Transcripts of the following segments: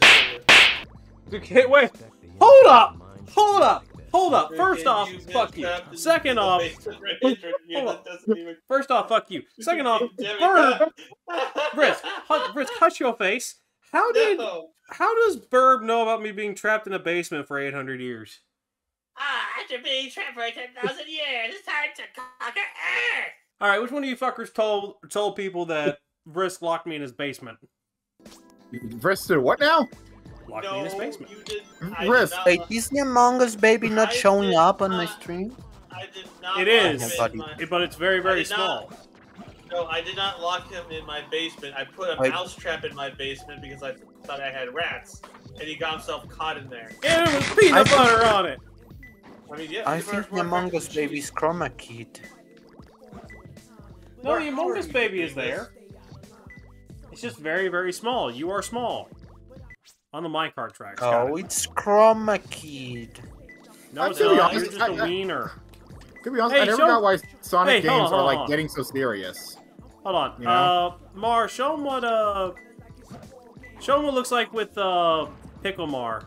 this for you. Okay, wait. Hold up. Hold up. Hold up. First off, fuck you. Second off, basement for 800 years, hold that first off, fuck you. Second off, Damn. Burb, Brisk, hu- Brisk, hush your face. How did No. how does Burb know about me being trapped in a basement for 800 years? Ah, after being trapped for 10,000 years, it's time to conquer Earth! All right, which one of you fuckers told told people that Brisk locked me in his basement? Risk what now? Locked me in his basement. you did. Hmm? Risk. not Wait, is the Among Us baby not I showing did up on my stream? I did not. It lock is, him in Buddy. my- It- but it's very very did not- small. No, I did not lock him in my basement. I put a Wait. mouse trap in my basement because I thought I had rats, and he got himself caught in there. And it was peanut I- butter on it. I mean, yeah. I think better- the Among Us cheese. baby's chroma keyed. No, Mark, the how Among Us baby is there. It's just very very small. You are small. On the minecart tracks. got Oh, it. it's chroma keyed. No, it's not. honest, You're just a I- I- wiener. To be honest, Hey, I never show- got why Sonic Hey, games on, are hold like on. getting so serious. Hold on. You know? Uh, Mar, show him what uh, show him what it looks like with uh, Pickle Mar.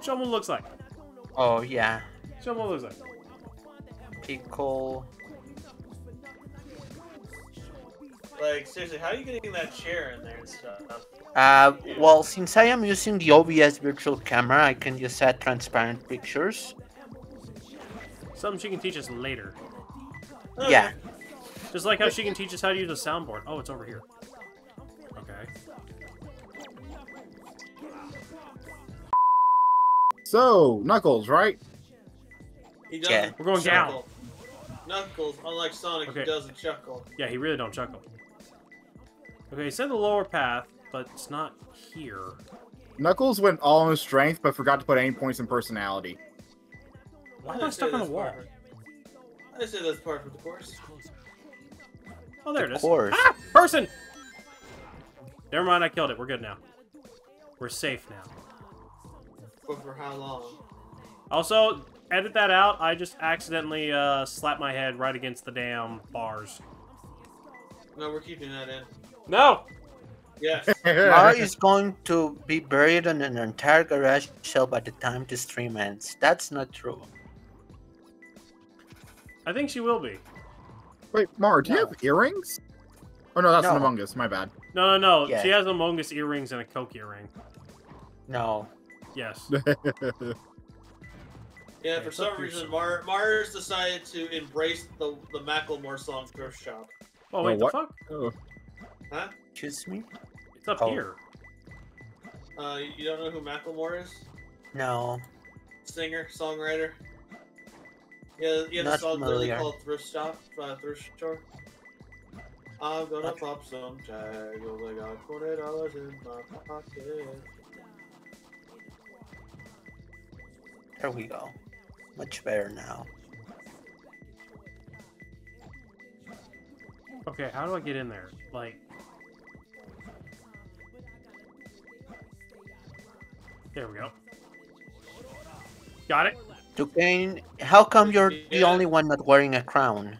Show him what it looks like. Oh, yeah. Show him what it looks like. Pickle. Like seriously, how are you getting that chair in there and stuff? Uh, well, since I am using the OBS virtual camera, I can just add transparent pictures. Something she can teach us later. Okay. Yeah. Just like how she can teach us how to use a soundboard. Oh, it's over here. Okay. So, Knuckles, right? He doesn't. Yeah. We're going chuckle. Knuckles, unlike Sonic, Okay. he doesn't chuckle. Yeah, he really don't chuckle. Okay, he said the lower path, but it's not here. Knuckles went all in his strength, but forgot to put any points in personality. Why am I didn't stuck on the that's wall? part of- I didn't say that's part of the course. Oh, there it Of is. course. Ah! Person! Never mind, I killed it. We're good now. We're safe now. But for how long? Also, edit that out. I just accidentally uh, slapped my head right against the damn bars. No, we're keeping that in. No! Yes. Mara is going to be buried in an entire garage sale by the time the stream ends. That's not true. I think she will be. Wait, Mar, do you have earrings? Oh no, that's No. an Among Us. My bad. No, no, no. Yeah. She has Among Us earrings and a Coke earring. No. Yes. Yeah, Yeah, for some reason, yourself. Mar- Mars decided to embrace the the Macklemore song thrift shop. Oh, wait, oh, the what? fuck? Oh. Huh? Excuse me? It's up Oh. here. Uh, you don't know who Macklemore is? No. Singer, songwriter. Yeah, yeah, the Not song literally called Thrift Shop, uh, Thrift Store. I'm gonna Okay. pop some tags. I got twenty dollars in my pocket. There we go. Much better now. Okay, how do I get in there? Like... There we go. Got it? Duquesne, how come you're the only one not wearing a crown?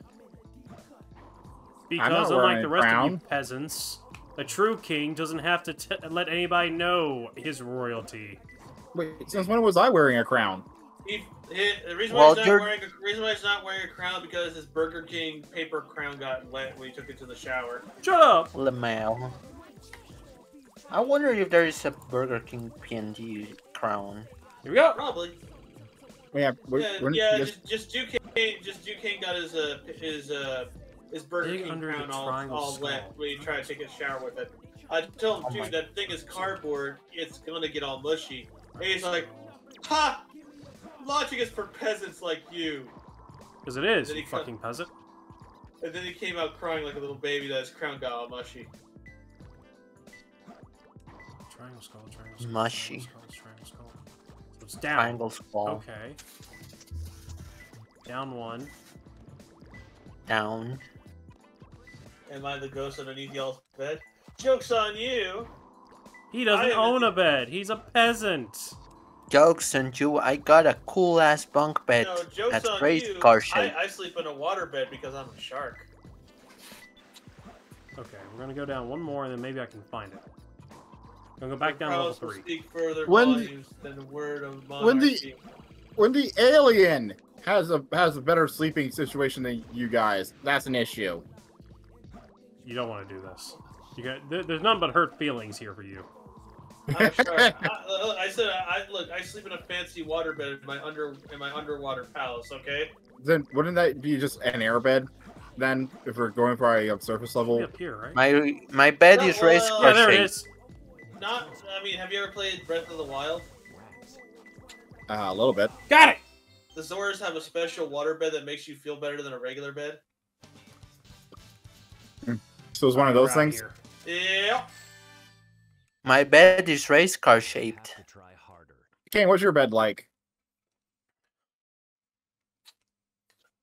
Because unlike the a rest of you peasants, a true king doesn't have to t let anybody know his royalty. Wait, since when was I wearing a crown? He, he, the reason Well, why he's not you're- wearing a reason why he's not wearing a crown because his Burger King paper crown got wet when he took it to the shower. Shut up! Lemel. I wonder if there is a Burger King PNG crown. Here we go! Probably. Yeah, we're, yeah, we're, yeah. yes- Just, just Duquesne, just Duquesne got his uh his uh his Burger Dig King under crown all, triangle all skull. wet when he tried to take a shower with it. I told him, Oh dude, that thing is cardboard. It's gonna get all mushy. And he's like, ha! Logic is for peasants like you. Because it is, you fucking peasant. And then he came out crying like a little baby that his crown got all mushy. Triangle skull, triangle skull. Mushy. Triangle skull, triangle skull. So it's down. Triangle skull. Okay. Down one. Down. Am I the ghost underneath y'all's bed? Joke's on you! He doesn't own a- a bed. He's a peasant. Jokes on you, I got a cool ass bunk bed. no, joke's That's on race you. car I. I sleep in a water bed because I'm a shark. Okay, we're gonna go down one more and then maybe I can find it. Gonna go back down to level three. speak further When- volumes than the word of when the- When the alien has a has a better sleeping situation than you guys, that's an issue. You don't want to do this. You got there, there's none but hurt feelings here for you. I'm sorry. I, I said I look. I sleep in a fancy waterbed in my under in my underwater palace. Okay. Then wouldn't that be just an airbed? Then, if we're going for a uh, surface level, up here, right? My my bed No, is race well, yeah, there it shaped. is. Not. I mean, have you ever played Breath of the Wild? uh, a little bit. Got it. The Zoras have a special water bed that makes you feel better than a regular bed. So it's one of those things. here. Yeah. My bed is race car shaped. Kane, what's your bed like?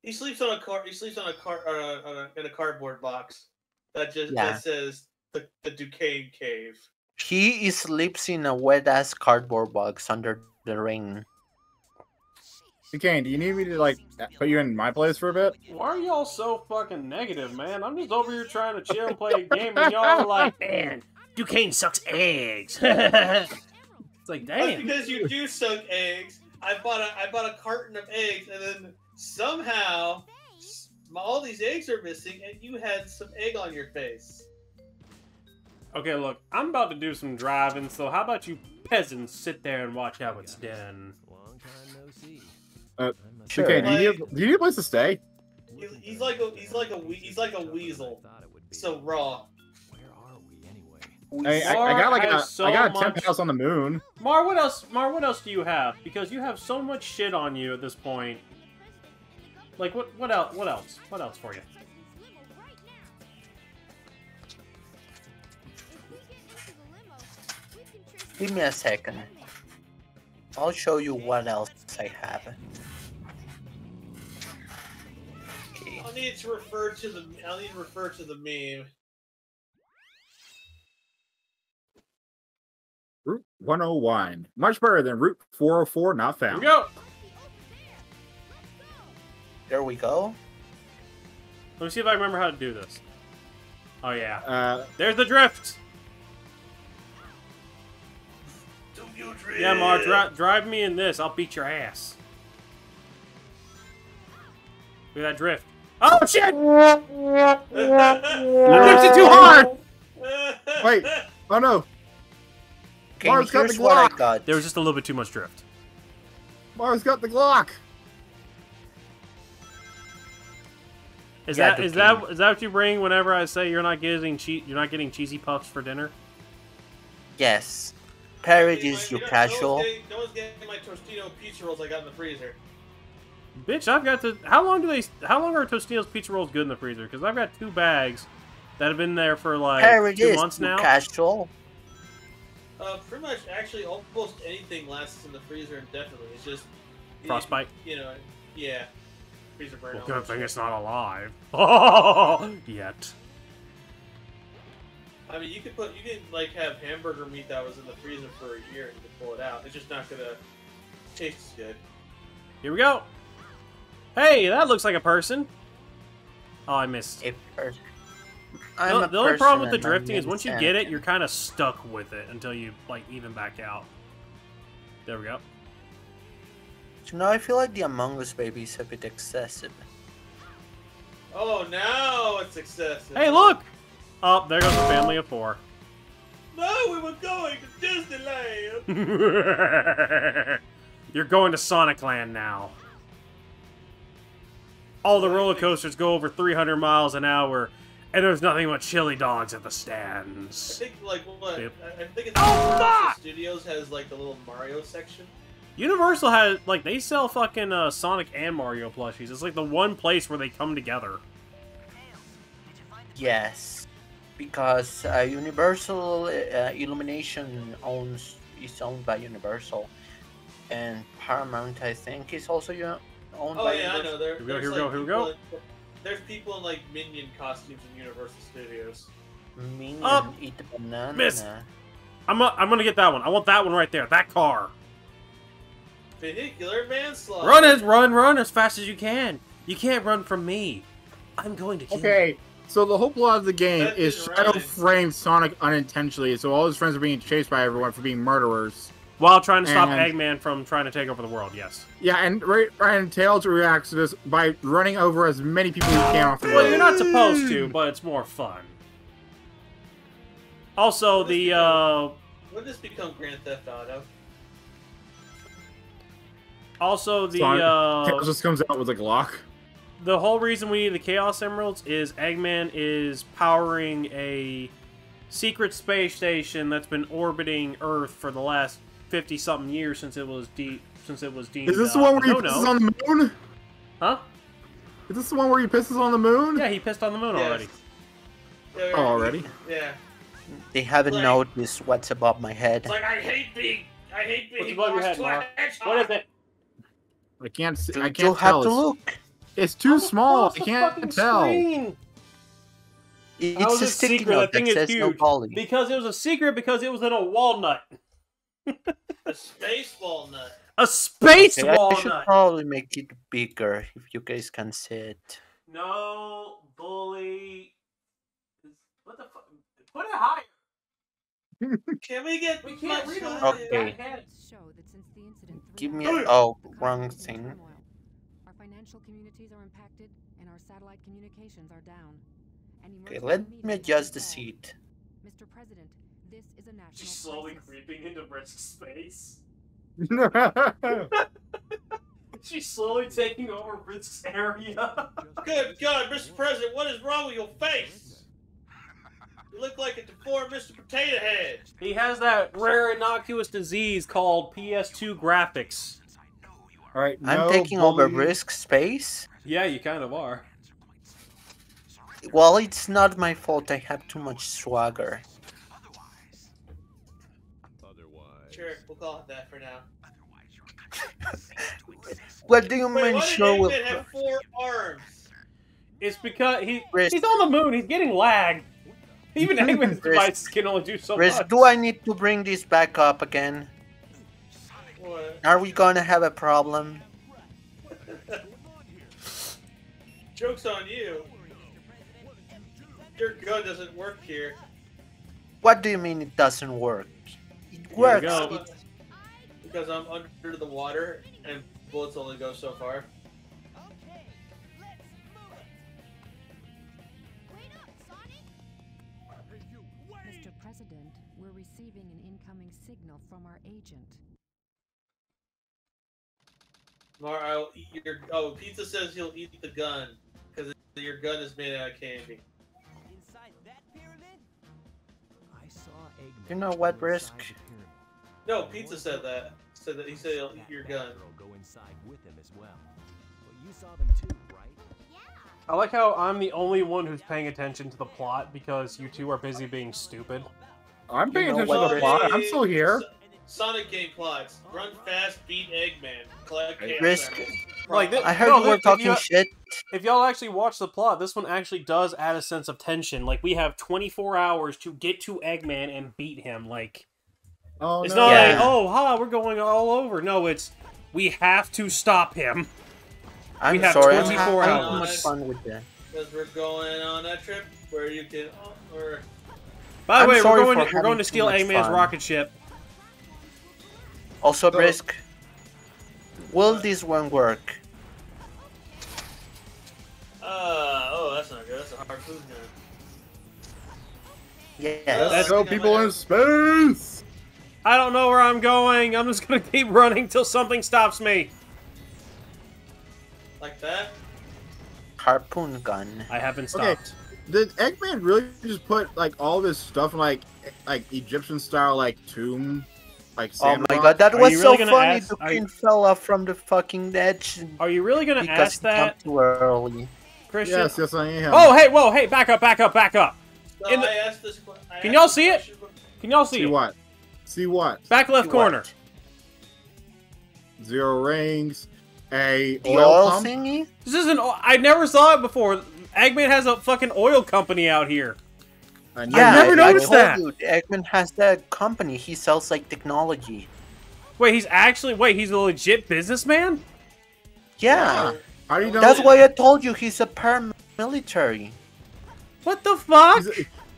He sleeps on a car. He sleeps on a car uh, uh, in a cardboard box that just Yeah. that says the the Duquesne Cave. He sleeps in a wet ass cardboard box under the ring. Hey, Kane, do you need me to like put you in my place for a bit? Why are y'all so fucking negative, man? I'm just over here trying to chill and play a game, and y'all are like, man, Duquesne sucks eggs. it's like, That's damn. because you do suck eggs. I bought a I bought a carton of eggs, and then somehow all these eggs are missing, and you had some egg on your face. Okay, look, I'm about to do some driving, so how about you peasants sit there and watch how it's done? Long time no see. Uh, Sure. Okay, do you, Like- need, do you need a place to stay? He's, he's like a he's like a we- he's like a weasel. So raw. Where are we anyway? I, I, I got like a so I got a temp much- house on the moon. Mar, what else? Mar, what else do you have? Because you have so much shit on you at this point. Like, what? What else? What else? What else for you? Give me a second. I'll show you what else I have. Okay. I'll need to refer to the I'll need to refer to the meme. Route 101. Much better than Route 404 not Here we found. go. There we go. Let me see if I remember how to do this. Oh yeah, Uh, there's the drift. Do you dream? Yeah, Mar, dri- drive me in this. I'll beat your ass. Look at that drift. Oh shit! I drifted too hard. Wait. oh no, Okay, Mars got the I Glock. got. There was just a little bit too much drift. Mars got the Glock. Is Yeah, that the that that what you bring whenever I say you're not getting che- you're not getting cheesy puffs for dinner? Yes. Parrot You is your casual. getting- No one's getting my Tostino pizza rolls I got in the freezer. Bitch, I've got to. How long do they? How long are Tostino's pizza rolls good in the freezer? Because I've got two bags that have been there for like Parrot two is months your now. casual. Uh, pretty much, actually, almost anything lasts in the freezer indefinitely. It's just Frostbite. You know, yeah. Freezer burn. Well, good thing it's not alive. Yet. I mean, you could put you can like have hamburger meat that was in the freezer for a year and you can pull it out. It's just not gonna taste as good. Here we go. Hey, that looks like a person. Oh, I missed. A per- The, I'm a the only problem with the person and I'm drifting is once you get it, you're kind of stuck with it until you like even back out. There we go. So now I feel like the Among Us babies have a bit excessive. Oh, now it's excessive. Hey, look! Oh, there goes a family of four. No, we were going to Disneyland. You're going to Sonic Land now. All the roller coasters go over 300 miles an hour, and there's nothing but chili dogs at the stands. I think like what? Yep. I, I think it's Oh, Universal fuck! Studios has like the little Mario section. Universal has, like, they sell fucking uh, Sonic and Mario plushies. It's like the one place where they come together. Yes, because uh, Universal uh, Illumination owns is owned by Universal, and Paramount I think is also u- owned Oh by yeah, I Universal. know. There, Here we go, there's, here we go, here we people go. in- there's people in like minion costumes in Universal Studios. Minion Up. eat the banana. Miss. I'm, i I'm gonna get that one. I want that one right there. That car. Vehicular manslaughter. Run as run, run as fast as you can. You can't run from me. I'm going to kill you. Okay, So the whole plot of the game That is Shadow rhyme. framed Sonic unintentionally, so all his friends are being chased by everyone for being murderers. While trying to stop Eggman from trying to take over the world, yes. Yeah, and right, and Tails reacts to this by running over as many people as he can off the Well, you're not supposed to, but it's more fun. Also, the uh, When this become Grand Theft Auto? also the Sonic- uh, Tails just comes out with a Glock. The whole reason we need the Chaos Emeralds is Eggman is powering a secret space station that's been orbiting Earth for the last fifty something years since it was de- since it was deemed. Is this the uh, one where he pisses no. on the moon? Huh? Is this the one where he pisses on the moon? Yeah, he pissed on the moon Yes. already. Yeah, Oh, already? Yeah. They haven't Like- noticed what's above my head. Like I hate being, I hate being What's above your head, lost Mark? What is it? I can't see. I You'll can't have tell. to It's, look. It's too small. I can't fucking tell. screen. It's How is a it secret? note That thing that is says no huge. poly. Because it was a secret because it was in a walnut. A space walnut. A space Okay, I should probably make it bigger if you guys can see it. No, bully. What the fuck? Put it higher. Can we get We can't read higher? Okay. show that since the incident Give me a oh wrong the country thing. Turmoil. Communities are impacted and our satellite communications are down. Okay, let me adjust the seat. Mr. President, this is a national She's slowly crisis. creeping into Risk space. She's slowly taking over Risk's area. Good God, Mr. President, what is wrong with your face? You look like a deformed Mr. Potato Head. he has that rare innocuous disease called PS2 graphics. All right, I'm no taking over bully. risk space. Yeah, you kind of are. Well, it's not my fault. I have too much swagger. Otherwise. Sure, we'll call it that for now. What do you Wait, mean? why did Show with Eggman have four arms? It's because he Risk. he's on the moon. He's getting lag. Even Eggman's devices can only do so risk? much. Do I need to bring this back up again? What? Are we gonna have a problem? Joke's on you. Your gun doesn't work here. What do you mean it doesn't work? It works. It- Because I'm under the water and bullets only go so far. Mr. President, we're receiving an incoming signal from our agent. Mar, I'll eat your. Oh, Pizza says he'll eat the gun because your gun is made out of candy. Inside that pyramid? I saw Eggman You know what, go Risk? inside the pyramid. No, Pizza said that. Said that he said he'll eat your gun. Go inside with him as well. Well, you saw them too, right? I like how I'm the only one who's paying attention to the plot because you two are busy being stupid. I'm paying You know attention to the plot. I'm still here. So- Sonic game plots: run fast, beat Eggman, collect Risk. Like this- I heard No, you were look, if talking you- shit. If y'all actually watch the plot, this one actually does add a sense of tension. Like we have 24 hours to get to Eggman and beat him. Like Oh it's no! not Yeah. like oh ha we're going all over. No, it's we have to stop him. I'm have sorry. I'm 24 having too hours. much fun with that. Because we're going on that trip where you can. Oh, or By the I'm way, we're going to, we're going to steal Eggman's fun. rocket ship. Also, So- Brisk. Will this one work? uh oh, that's not good. That's a harpoon gun. Yes. That's- Let's go, people in space. I don't know where I'm going. I'm just gonna keep running till something stops me. Like that? Harpoon gun. I haven't stopped. Okay. stopped. Did Eggman really just put like all this stuff in like like Egyptian style like tomb, like Oh my rock? god, that Are was you so funny. ask- The are you- fell off from the fucking edge Are you really gonna ask he jumped that, too early. Christian? Yes, yes, I am. Oh, hey, whoa, hey, back up, back up, back up. So In the- I asked this. que- I Can y'all see it? Can y'all see, see it? what? See what? Back left See corner. what? Zero rings, a The oil, oil pump. thingy? This isn't. I never saw it before. Eggman has a fucking oil company out here. I Yeah, never I- noticed I told that. You, Eggman has that company. He sells like technology. Wait, he's actually. Wait, he's a legit businessman. Yeah. How do you know? That's why I told you he's a paramilitary. What the fuck? He's a,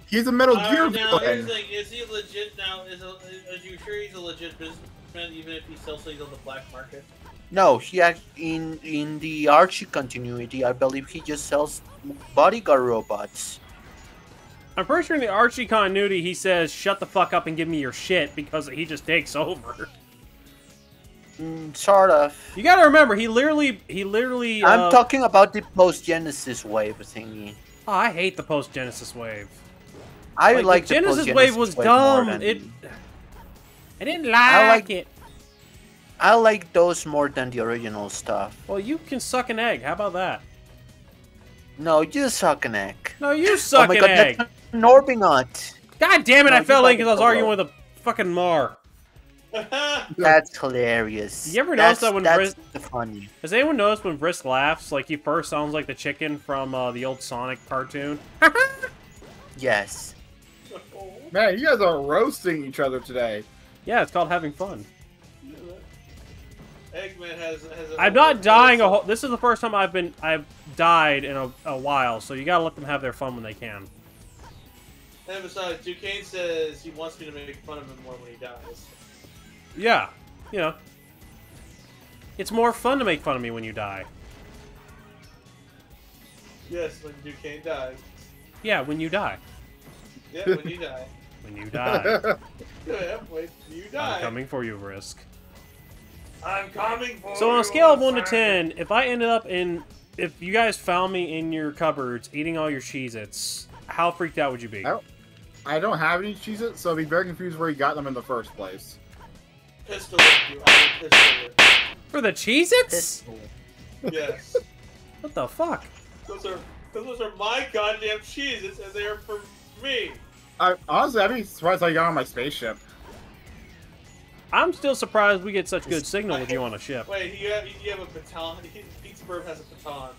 he's a Metal Uh, Gear now here's the villain. thing: is he legit? Now, is a, are you sure he's a legit businessman, even if he sells things on the black market? No, he act in in the Archie continuity. I believe he just sells bodyguard robots. I'm pretty sure in the Archie continuity he says, "Shut the fuck up and give me your shit," because he just takes over. Mm, sort of. You gotta remember, he literally, he literally. Uh, I'm talking about the post Genesis wave thingy. Oh, I hate the post Genesis wave. I Like, like, the the Genesis wave was more dumb. It. I didn't like, I like- it. I like those more than the original stuff. Well, you can suck an egg. How about that? No, you suck an egg. No, you suck oh my an god, egg. that's an Orbingot. God damn it! No, I you fell in because I was arguing with a fucking Mar. That's hilarious. You ever notice that when that's Briz- the funny? Has anyone noticed when Brisk laughs, like he first sounds like the chicken from uh, the old Sonic cartoon? Yes. Man, you guys are roasting each other today. yeah, it's called having fun. Eggman has. has a I'm not dying a whole. This is the first time I've been I've died in a, a while, so you gotta let them have their fun when they can. And besides, Duquesne says he wants me to make fun of him more when he dies. Yeah, you know, it's more fun to make fun of me when you die. Yes, when Duquesne dies. Yeah, when you die. Yeah, when you die. When you die, Yeah, when you die. I'm coming for you, Risk. I'm coming for So on a scale of one to ten, if I ended up in, if you guys found me in your cupboards eating all your Cheez-Its, how freaked out would you be? I don't- I don't have any Cheez-Its, so I'd be very confused where you got them in the first place. Pistol you. I will pistol For the Cheez-Its? Yes. What the fuck? Those are those are my goddamn cheeses, and they are for me. I honestly, I'd be surprised I got on my spaceship. I'm still surprised we get such good signal with you on a ship. Wait, you have you have a baton? He- Pittsburgh has a baton.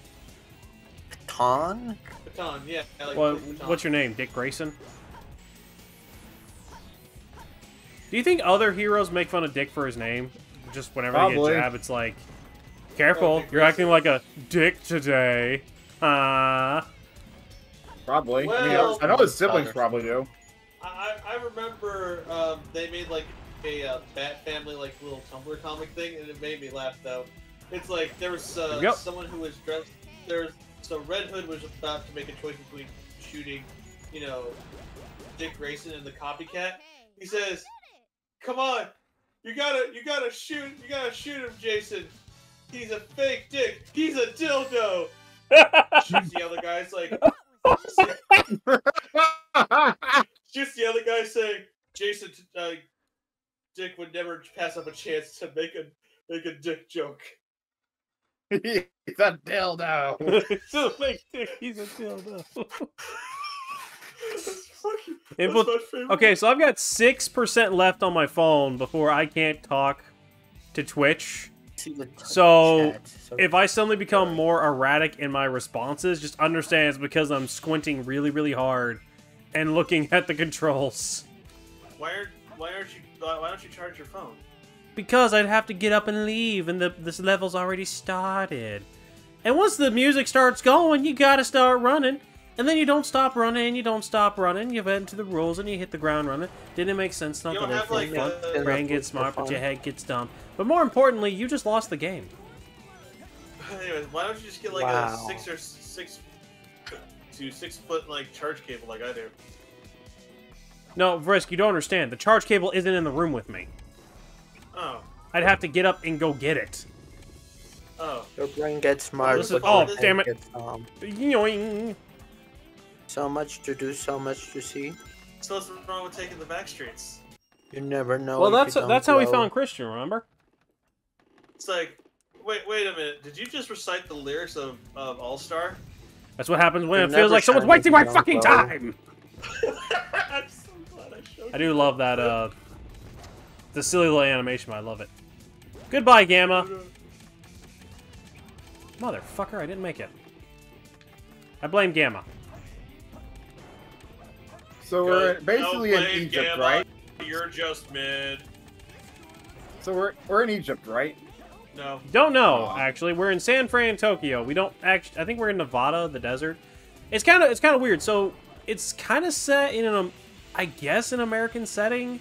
Ton? Baton, yeah. Like Well, baton. what's your name? Dick Grayson? Do you think other heroes make fun of Dick for his name? Just whenever they Probably. get jabbed, it's like, careful, Dick you're acting like a dick today. Uh, Probably. I, mean, I know his siblings probably do. I, I I remember um, they made like a uh, Bat Family like little Tumblr comic thing, and it made me laugh though. It's like there was uh, Yep. someone who was dressed. There's so Red Hood was about to make a choice between shooting, you know, Dick Grayson and the copycat. He says, "Come on, you gotta you gotta shoot you gotta shoot him, Jason. He's a fake dick. He's a dildo." Shoots the other guy's like. Just the other guy saying Jason uh, Dick would never pass up a chance to make a make a dick joke. He's a dildo. so like Dick, he's a dildo. That's fucking- It that's will- Okay, so I've got six percent left on my phone before I can't talk to Twitch. So. So If I suddenly become more erratic in my responses, just understand it's because I'm squinting really, really hard and looking at the controls. Why aren't why aren't you why why don't you charge your phone? Because I'd have to get up and leave, and the this level's already started. And once the music starts going, you gotta start running. And then you don't stop running, and you don't stop running. You went into the rules, and you hit the ground running. Didn't it make sense? Not You that don't it have like fun. uh, Yeah. Brain gets smart, but your head gets dumb. But more importantly, you just lost the game. anyways, why don't you just get like Wow. a six or six to six foot like charge cable like I do? No, Vrisk, you don't understand. The charge cable isn't in the room with me. Oh. I'd have to get up and go get it. Oh. your brain gets smart, This is- oh, damn it. gets. Um, Yoing. So much to do, so much to see. So what's wrong with taking the back streets? You never know. Well, that's you don't that's how we found Christian. Remember? It's like wait wait a minute, did you just recite the lyrics of, of All Star? That's what happens when You're it feels like someone's wasting my you don't fucking blow. time. I'm so glad I showed I do love that. Uh, the silly little animation. I love it. Goodbye, Gamma. Motherfucker, I didn't make it. I blame Gamma. So we're basically in Egypt, Gamma. right? You're just mid. So we're we're in Egypt, right? No. Don't know. Aw. Actually, we're in San Fran, Tokyo. We don't actually. I think we're in Nevada, the desert. It's kind of it's kind of weird. So it's kind of set in an, I guess, an American setting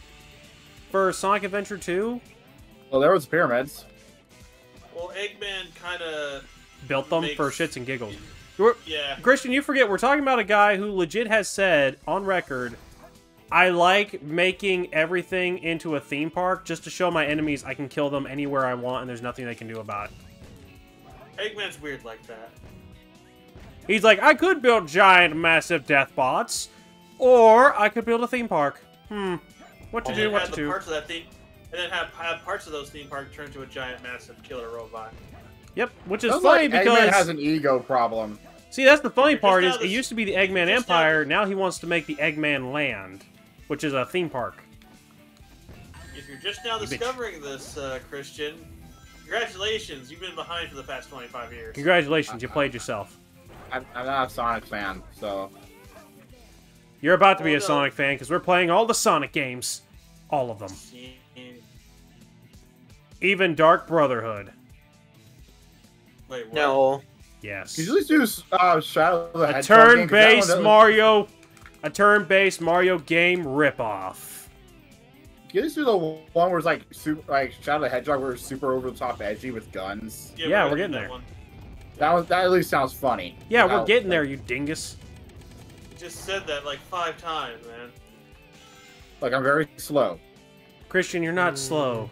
for Sonic Adventure 2. Well, there was pyramids. Well, Eggman kind of Built them for shits and giggles. You're- yeah. Christian, you forget we're talking about a guy who legit has said on record, "I like making everything into a theme park just to show my enemies I can kill them anywhere I want and there's nothing they can do about it." Eggman's weird like that. He's like, "I could build giant, massive death bots, or I could build a theme park. Hmm, what to And do? What to the do?" parts of that theme, and then have have parts of those theme parks turn into a giant, massive killer robot. Yep, which is Sounds funny like because Eggman has an ego problem. See, that's the funny Just part now is it used to be the Eggman just now Empire. Now he wants to make the Eggman Land, which is a theme park. If you're just now bitch. discovering this, uh, Christian, congratulations, you've been behind for the past 25 years. Congratulations, you played yourself. I'm, I'm not a Sonic fan, so You're about to be Oh, a no. Sonic fan because we're playing all the Sonic games, all of them, even Dark Brotherhood. Wait, what? No. Yes, could you at least do uh, Shadow of the a Hedgehog game? 'Cause turn-based Mario, a turn-based Mario game ripoff. Can you just do the one where it's like super, like Shadow of the Hedgehog, where it's super over the top edgy with guns? Yeah, we're gonna do getting there. one. That was that at least sounds funny. Yeah, we're getting there, you dingus. You just said that like five times, man. Like I'm very slow. Christian, you're not Mm. slow.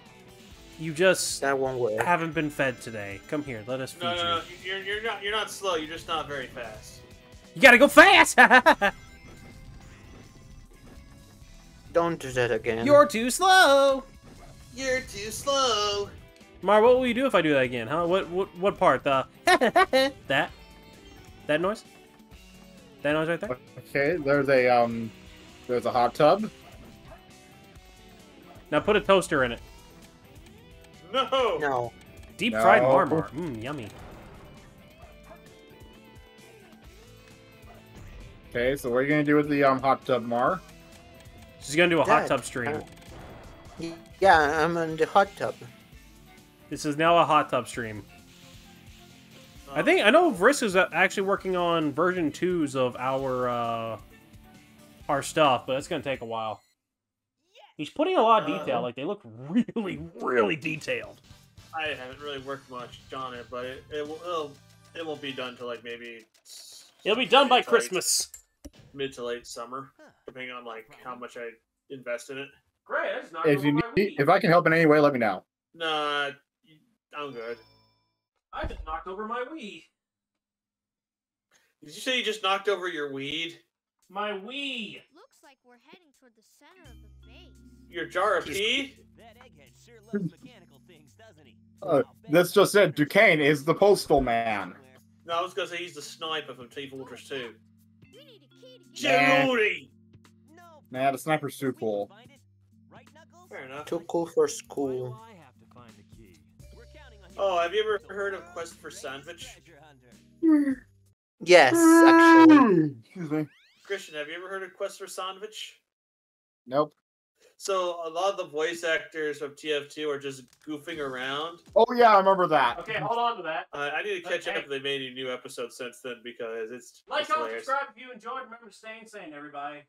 You just That one way. haven't been fed today. Come here, let us feed No, you. no, no, you're, you're not you're not slow. You're just not very fast. You gotta go fast! Don't do that again. You're too slow! You're too slow. Mar, what will you do if I do that again? Huh? What what what part? The that that noise? That noise right there? Okay, there's a um, there's a hot tub. Now put a toaster in it. No. No. Deep fried No. marmar. Mmm, yummy. Okay, so what are you gonna do with the um hot tub, Mar? She's gonna do a hot tub stream. uh, Yeah, I'm in the hot tub. This is now a hot tub stream. I think I know Vrisk is actually working on version twos of our uh our stuff, but it's gonna take a while. He's putting a lot of detail. Uh, Like they look really, really detailed. I haven't really worked much on it, but it it will it'll, it won't be done till like maybe. It'll be done by mid late- Christmas. Mid to late summer, depending on like how much I invest in it. Great. I just knocked If you need, if I can help in any way, let me know. Nah, I'm good. I just knocked over my Wii. Did you say you just knocked over your weed? My Wii. Looks like we're heading toward the center of the base. Your jar of pee? That egghead sure loves mechanical things, doesn't he? Uh, this just said Duquesne is the postal man. No, I was gonna say he's the sniper from Team Fortress 2. We need a key to get Nah. Judy! Nah, the sniper's too cool. Right, Fair enough. Too cool for Why do school. Oh, have you ever heard of Quest for Sandwich? Yes, actually. Excuse me. Christian, have you ever heard of Quest for Sandwich? Nope. So a lot of the voice actors of TF2 are just goofing around. Oh yeah, I remember that. Okay, hold on to that. Uh, I need to catch Okay. up if they made any new episodes since then because it's Like, it's comment, hilarious. subscribe if you enjoyed. Remember to stay insane, everybody.